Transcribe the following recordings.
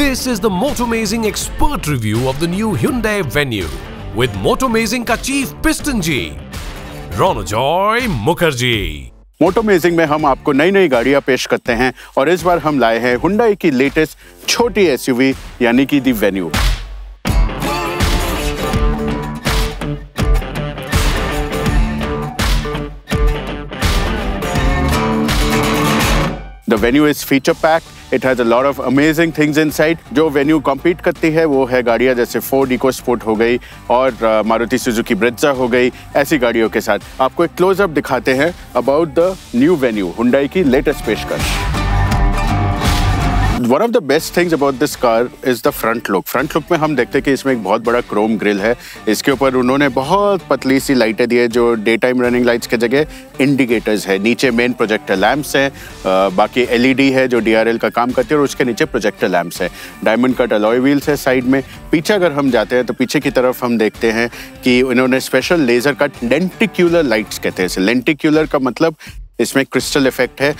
This is the Motomazing expert review of the new Hyundai Venue with Motomazing का chief piston ji Ronojoy Mukherjee Motomazing में हम आपको नई नई गाड़ियाँ पेश करते हैं और इस बार हम लाए हैं हुंडई की लेटेस्ट छोटी एसयूवी यानी कि the venue the venue is feature pack it has a lot of amazing things inside जो वेन्यू कॉम्पीट करती है, वो है गाड़ियाँ जैसे फोर्ड इको स्पोर्ट हो गई और मारुति सुजुकी ब्रिज्जा हो गई, ऐसी गाड़ियों के साथ। आपको एक क्लोजअप दिखाते हैं about the new venue Hyundai की लेटेस्ट पेशकश। One of the best things about this car is the front look front look में हम देखते हैं कि इसमें एक बहुत बड़ा क्रोम ग्रिल है। इसके ऊपर उन्होंने बहुत पतली सी लाइटें दी है जो डे टाइम रनिंग लाइट्स के जगह इंडिकेटर्स है। नीचे मेन प्रोजेक्टर लैम्प्स हैं बाकी एलईडी है जो डीआरएल का काम करती है और उसके नीचे प्रोजेक्टर लैम्प्स है। डायमंड कट अलॉय व्हील्स है साइड में। पीछे अगर हम जाते हैं तो पीछे की तरफ़ हम देखते हैं कि उन्होंने special laser cut lenticular lights कहते हैं लेंटिक्यूलर का मतलब इसमें क्रिस्टल इफ़ेक्ट है।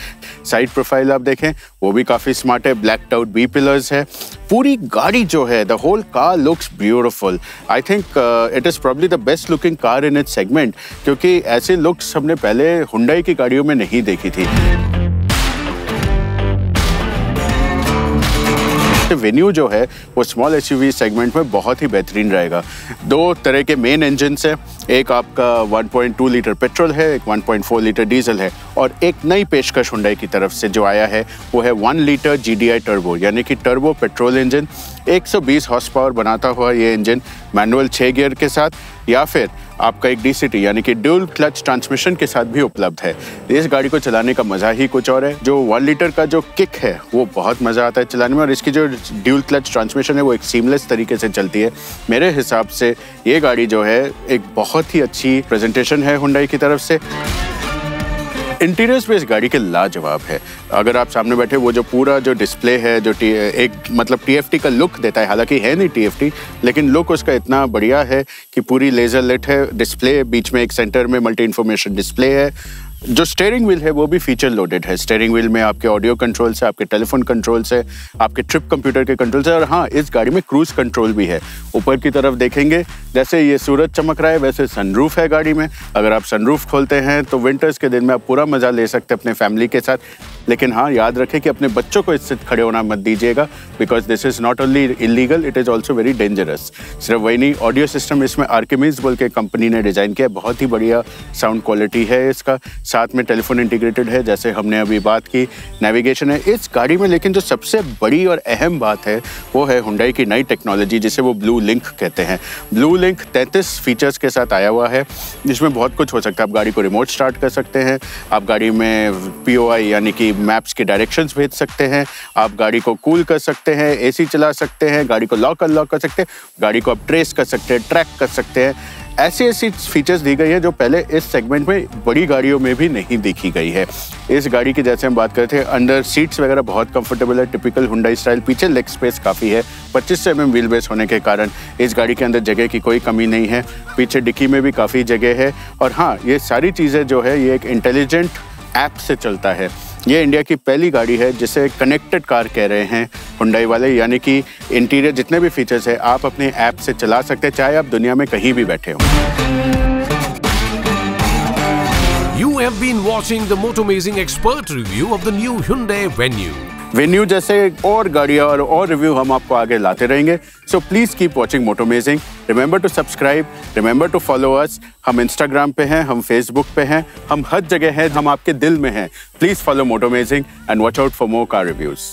साइड प्रोफ़ाइल आप देखें, वो भी काफ़ी स्मार्ट है। ब्लैक आउट बी पिलर्स है। पूरी गाड़ी जो है the whole car looks beautiful I think it is probably the best looking car in it segment क्योंकि ऐसे लुक्स हमने पहले हुंडई की गाड़ियों में नहीं देखी थी। वेन्यू जो है, वो स्मॉल एसयूवी सेगमेंट में बहुत ही बेहतरीन रहेगा। दो तरह के मेन इंजन है। एक आपका 1.2 लीटर पेट्रोल है, एक 1.4 लीटर डीजल है और एक नई पेशकश हुंडई की तरफ़ से जो आया है, वो है वन लीटर जीडीआई टर्बो यानी कि turbo petrol engine 120 horse power बनाता हुआ ये इंजन मैनुअल छः गियर के साथ, या फिर आपका एक डीसीटी यानी कि ड्यूल क्लच ट्रांसमिशन के साथ भी उपलब्ध है। इस गाड़ी को चलाने का मज़ा ही कुछ और है। जो वन लीटर का जो किक है, वो बहुत मज़ा आता है चलाने में, और इसकी जो ड्यूल क्लच ट्रांसमिशन है, वो एक सीमलेस तरीके से चलती है। मेरे हिसाब से ये गाड़ी जो है, एक बहुत ही अच्छी प्रेजेंटेशन है हुंडई की तरफ़ से। इंटीरियर्स पे इस गाड़ी के लाजवाब है। अगर आप सामने बैठे, वो जो पूरा जो डिस्प्ले है, जो टी, एक मतलब टीएफटी का लुक देता है, हालाँकि है नहीं टीएफटी लेकिन लुक उसका इतना बढ़िया है कि पूरी लेजर लेट है, डिस्प्ले, बीच में एक सेंटर में मल्टी इन्फॉर्मेशन डिस्प्ले है जो स्टेयरिंग व्हील है, वो भी फीचर लोडेड है। स्टेयरिंग व्हील में आपके ऑडियो कंट्रोल से, आपके टेलीफोन कंट्रोल से, आपके ट्रिप कंप्यूटर के कंट्रोल से, और हाँ इस गाड़ी में क्रूज कंट्रोल भी है। ऊपर की तरफ़ देखेंगे, जैसे ये सूरज चमक रहा है, वैसे सनरूफ है गाड़ी में। अगर आप सनरूफ खोलते हैं तो विंटर्स के दिन में आप पूरा मज़ा ले सकते हैं अपने फैमिली के साथ। लेकिन हाँ याद रखें कि अपने बच्चों को इससे खड़े होना मत दीजिएगा because this is not only illegal it is also very dangerous सिर्फ़ वही नहीं ऑडियो सिस्टम इसमें आर्किमीज बोल के कंपनी ने डिज़ाइन किया, बहुत ही बढ़िया साउंड क्वालिटी है इसका। साथ में टेलीफोन इंटीग्रेटेड है, जैसे हमने अभी बात की। नेविगेशन है, इस गाड़ी में लेकिन जो सबसे बड़ी और अहम बात है, वो है हुंडई की नई टेक्नोलॉजी जिसे वो ब्लू लिंक कहते हैं। ब्लू लिंक तैंतीस फीचर्स के साथ आया हुआ है। जिसमें बहुत कुछ हो सकता है, आप गाड़ी को रिमोट स्टार्ट कर सकते हैं। आप गाड़ी में पीओआई यानी कि मैप्स के डायरेक्शंस भेज सकते हैं। आप गाड़ी को कूल कर सकते हैं एसी चला सकते हैं, गाड़ी को लॉक अनलॉक कर सकते हैं, गाड़ी को आप ट्रेस कर सकते हैं ट्रैक कर सकते हैं। ऐसी ऐसी फीचर्स दी गई है जो पहले इस सेगमेंट में बड़ी गाड़ियों में भी नहीं देखी गई है। इस गाड़ी की जैसे हम बात करते हैं अंदर सीट्स वगैरह बहुत कंफर्टेबल है टिपिकल हुंडई स्टाइल पीछे लेग स्पेस काफ़ी है। 25 एम एम व्हील बेस होने के कारण इस गाड़ी के अंदर जगह की कोई कमी नहीं है। पीछे डिक्की में भी काफ़ी जगह है। और हाँ ये सारी चीज़ें जो है, ये एक इंटेलिजेंट ऐप से चलता है। ये इंडिया की पहली गाड़ी है जिसे कनेक्टेड कार कह रहे हैं हुंडई वाले, यानी कि इंटीरियर जितने भी फीचर्स है, आप अपने ऐप से चला सकते हैं, चाहे आप दुनिया में कहीं भी बैठे हों You have been watching the Motomazing expert review of the new Hyundai Venue. Venue जैसे और गाड़ियाँ और और रिव्यू हम आपको आगे लाते रहेंगे। So please keep watching Motomazing remember to subscribe remember to follow us हम इंस्टाग्राम पे हैं, हम फेसबुक पे हैं, हम हर जगह हैं, हम आपके दिल में हैं। Please follow Motomazing and watch out for more car reviews